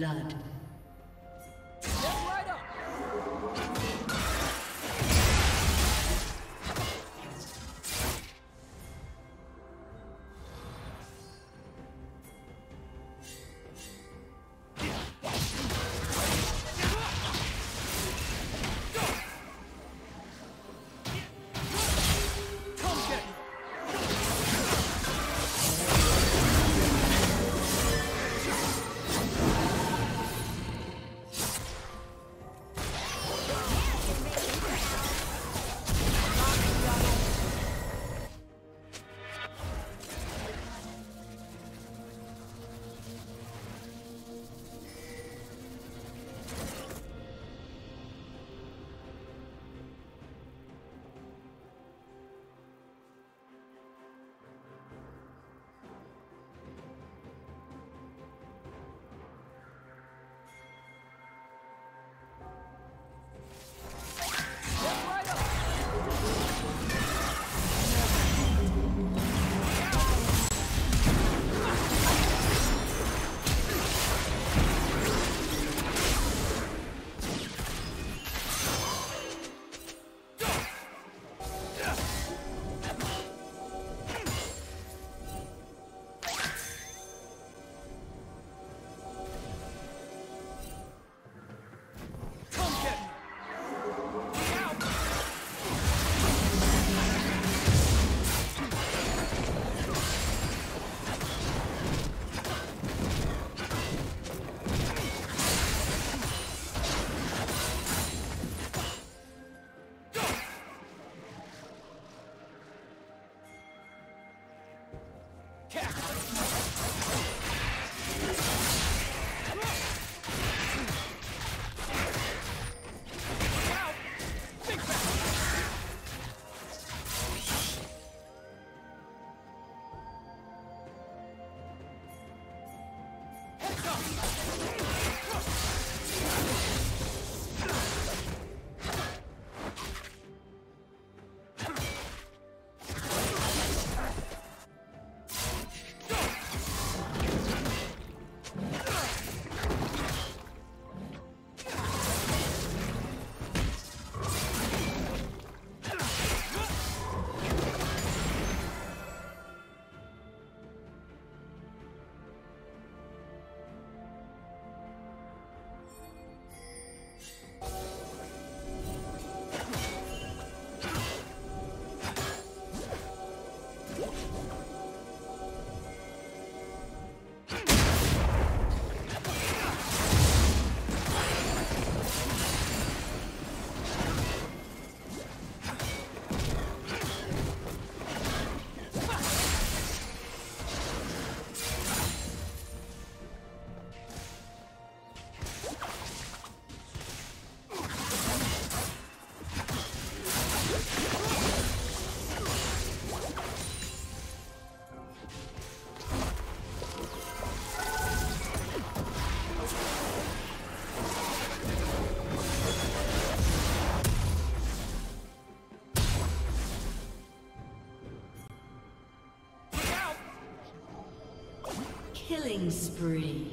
blood. Killing spree.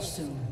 Soon.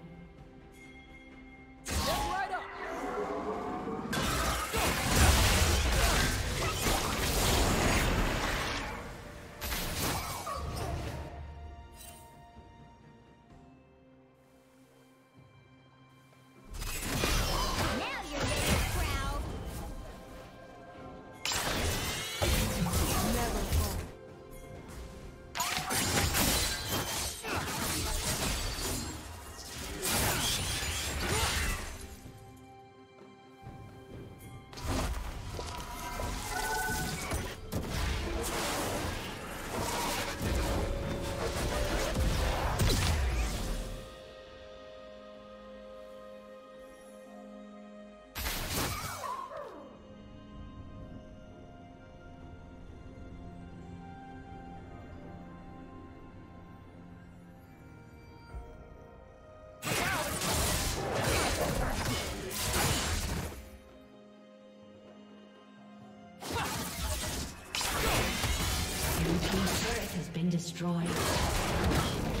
Been destroyed.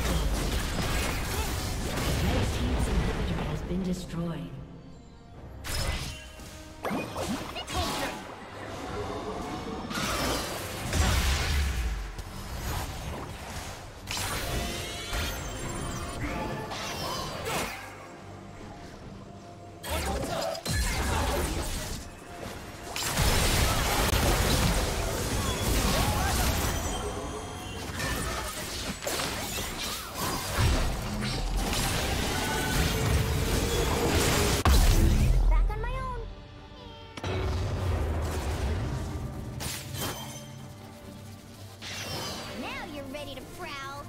Back ready to prowl.